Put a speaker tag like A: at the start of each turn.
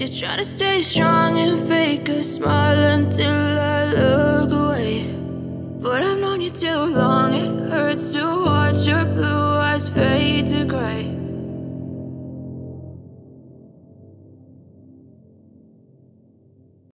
A: you're trying to stay strong and fake a
B: smile until I look away. But I've known you too long,